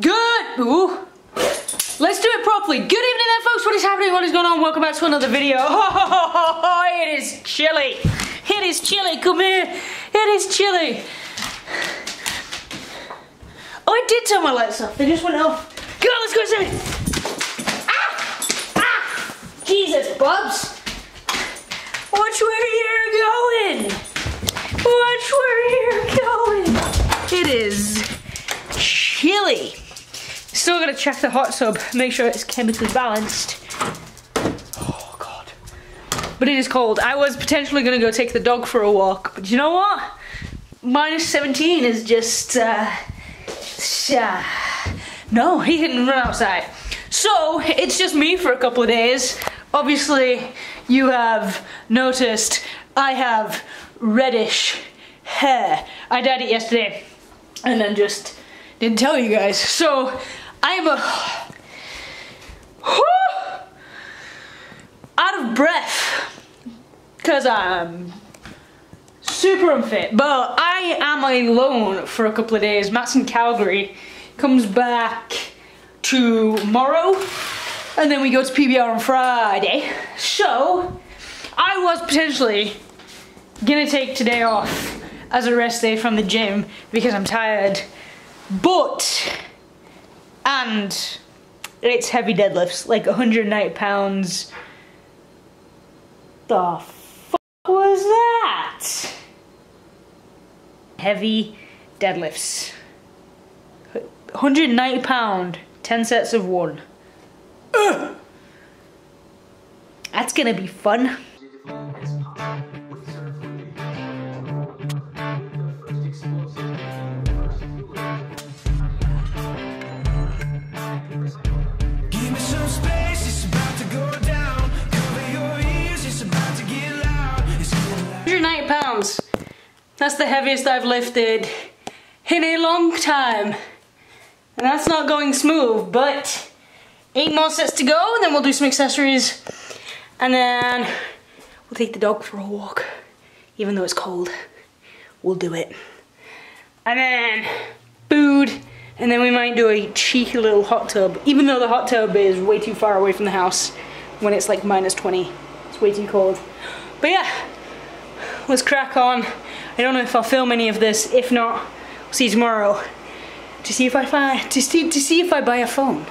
Good. Ooh. Let's do it properly. Good evening then folks, what is happening, what is going on? Welcome back to another video. Oh, it is chilly. It is chilly, come here. It is chilly. Oh, I did turn my lights off, they just went off. Come on, let's go inside. Ah! Ah! Jesus, Bubs. Watch where you're going. Watch where you're going. It is chilly. Still gotta check the hot tub, make sure it's chemically balanced. Oh god. But it is cold. I was potentially gonna go take the dog for a walk, but you know what? Minus 17 is just, uh, uh no, he didn't run outside. So, it's just me for a couple of days. Obviously, you have noticed I have reddish hair. I dyed it yesterday and then just didn't tell you guys. So I'm a out of breath because I'm super unfit. But I am alone for a couple of days. Mat's in Calgary, comes back tomorrow, and then we go to PBR on Friday. So I was potentially gonna take today off as a rest day from the gym because I'm tired. But and it's heavy deadlifts, like 190 pounds. The fuck was that? Heavy deadlifts. 190 pound, 10 sets of one. Ugh. That's gonna be fun. That's the heaviest I've lifted in a long time. And that's not going smooth, but eight more sets to go, and then we'll do some accessories. And then we'll take the dog for a walk. Even though it's cold, we'll do it. And then food, and then we might do a cheeky little hot tub, even though the hot tub is way too far away from the house when it's like minus 20. It's way too cold. But yeah, let's crack on. I don't know if I'll film any of this. If not, we'll see you tomorrow to see if I find to see to see if I buy a phone.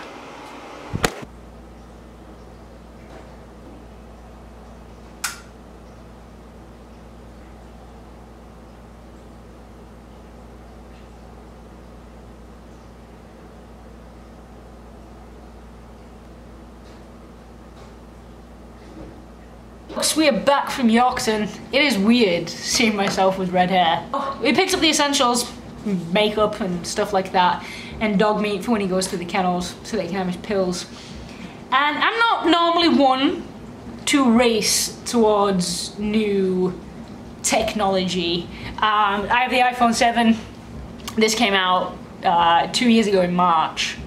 We are back from Yorkton. It is weird seeing myself with red hair. We picked up the essentials, makeup and stuff like that, and dog meat for when he goes to the kennels so they can have his pills. And I'm not normally one to race towards new technology. Um, I have the iPhone 7. This came out uh, two years ago in March.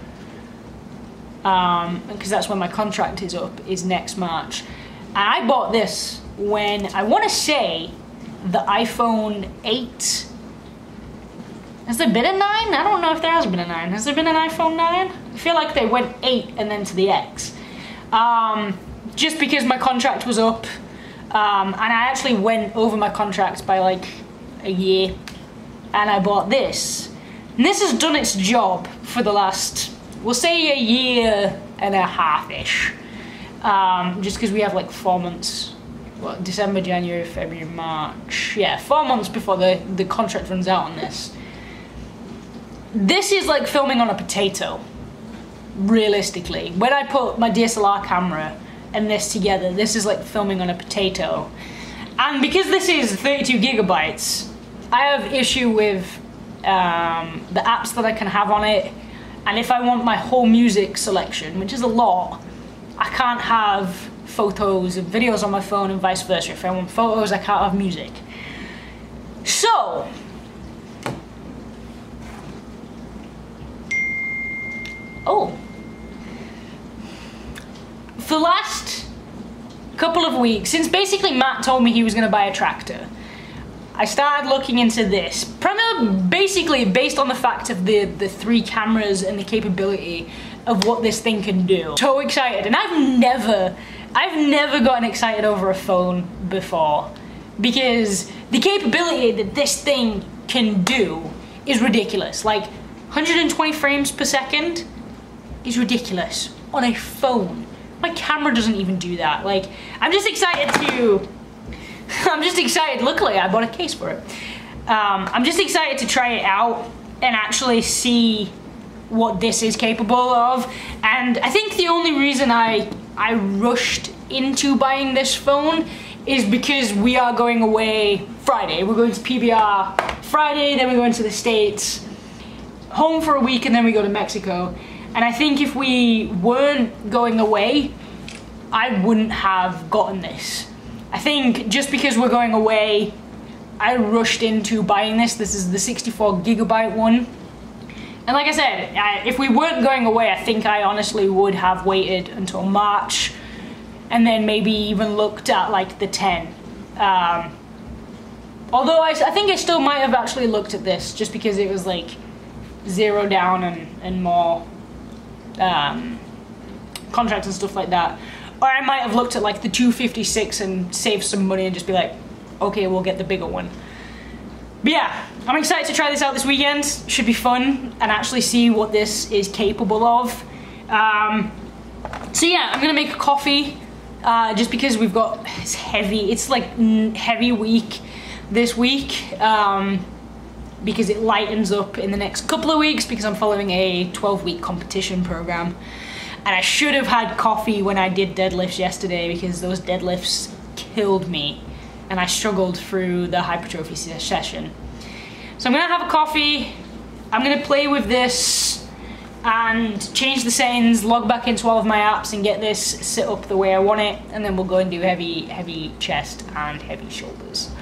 Because um, that's when my contract is up, is next March. I bought this when I want to say the iPhone 8. Has there been a 9? I don't know if there has been a 9. Has there been an iPhone 9? I feel like they went 8 and then to the X. Um, just because my contract was up. Um, and I actually went over my contract by like a year. And I bought this. And this has done its job for the last, we'll say a year and a half-ish um, just because we have like four months what, December, January, February, March. Yeah, four months before the, the contract runs out on this. This is like filming on a potato, realistically. When I put my DSLR camera and this together, this is like filming on a potato. And because this is 32 gigabytes, I have issue with um, the apps that I can have on it. And if I want my whole music selection, which is a lot, I can't have photos and videos on my phone and vice versa. If I want photos, I can't have music. So, oh, for the last couple of weeks, since basically Mat told me he was going to buy a tractor, I started looking into this, primarily basically based on the fact of the, the three cameras and the capability of what this thing can do. So excited, and I've never, I've never gotten excited over a phone before because the capability that this thing can do is ridiculous. Like 120 frames per second is ridiculous on a phone. My camera doesn't even do that. Like, I'm just excited to, I'm just excited. Luckily, I bought a case for it. Um, I'm just excited to try it out and actually see what this is capable of. And I think the only reason I, I rushed into buying this phone is because we are going away Friday. We're going to PBR Friday, then we're going to the States, home for a week, and then we go to Mexico. And I think if we weren't going away, I wouldn't have gotten this. I think just because we're going away, I rushed into buying this. This is the 64 gigabyte one. And like I said, I, if we weren't going away, I think I honestly would have waited until March and then maybe even looked at like the 10. Um, although I, I think I still might have actually looked at this just because it was like zero down and, and more um, contracts and stuff like that. Or I might have looked at like the 256 and saved some money and just be like, okay, we'll get the bigger one. But yeah, I'm excited to try this out this weekend. Should be fun and actually see what this is capable of. Um, so yeah, I'm gonna make a coffee uh, just because we've got, it's heavy, it's like heavy week this week. Um, because it lightens up in the next couple of weeks because I'm following a 12 week competition program. And I should have had coffee when I did deadlifts yesterday because those deadlifts killed me and I struggled through the hypertrophy session. So I'm gonna have a coffee, I'm gonna play with this and change the settings, log back into all of my apps and get this set up the way I want it and then we'll go and do heavy, heavy chest and heavy shoulders.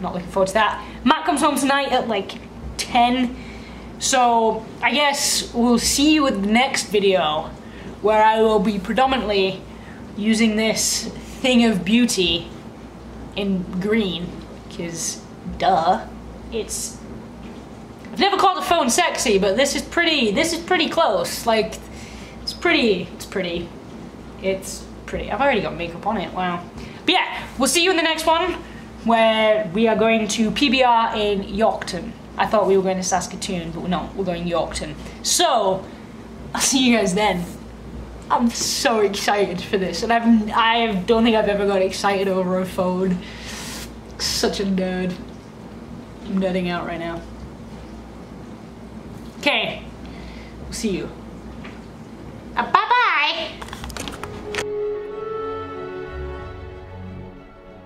Not looking forward to that. Mat comes home tonight at like 10. So I guess we'll see you in the next video where I will be predominantly using this thing of beauty in green because duh it's I've never called a phone sexy but this is pretty this is pretty close like it's pretty it's pretty it's pretty I've already got makeup on it wow but yeah we'll see you in the next one where we are going to PBR in Yorkton I thought we were going to Saskatoon, but we're not. We're going Yorkton. So, I'll see you guys then. I'm so excited for this, and I've I don't think I've ever got excited over a phone. Such a nerd. I'm nerding out right now. Okay, we'll see you.